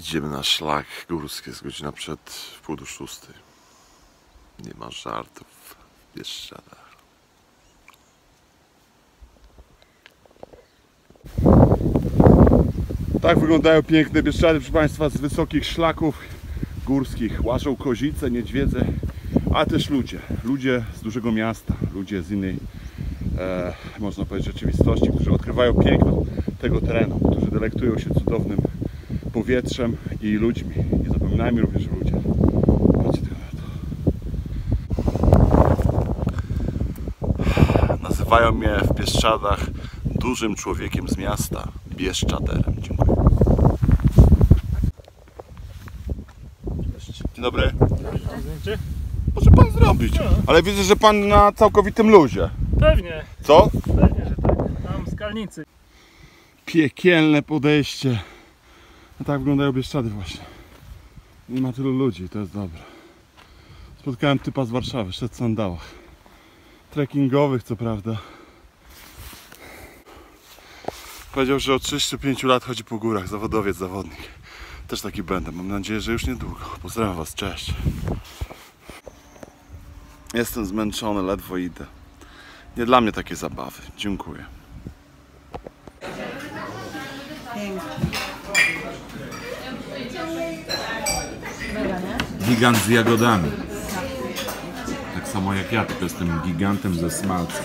Idziemy na szlak górski, jest godzina przed wpół do szóstej. Nie ma żartów w Bieszczadach. Tak wyglądają piękne Bieszczady, proszę Państwa, z wysokich szlaków górskich. Łażą kozice, niedźwiedzie, ale też ludzie. Ludzie z dużego miasta, ludzie z innej, e, można powiedzieć, rzeczywistości, którzy odkrywają piękno tego terenu, którzy delektują się cudownym powietrzem i ludźmi. Nie zapominajmy również o ludziach. Patrzcie tylko na to. Nazywają mnie w Bieszczadach dużym człowiekiem z miasta. Bieszczaderem. Dziękuję. Dzień dobry. Może Pan zrobić, ale widzę, że Pan na całkowitym luzie. Pewnie, Co? pewnie, że tak. Tam skalnicy. piekielne podejście. No tak wyglądają Bieszczady właśnie. Nie ma tylu ludzi, to jest dobre. Spotkałem typa z Warszawy, szedł w sandałach. Trekkingowych co prawda. Powiedział, że od 35 lat chodzi po górach, zawodowiec, zawodnik. Też taki będę, mam nadzieję, że już niedługo. Pozdrawiam Was, cześć. Jestem zmęczony, ledwo idę. Nie dla mnie takie zabawy. Dziękuję. Gigant z jagodami. Tak samo jak ja, tylko jestem gigantem ze smalcem.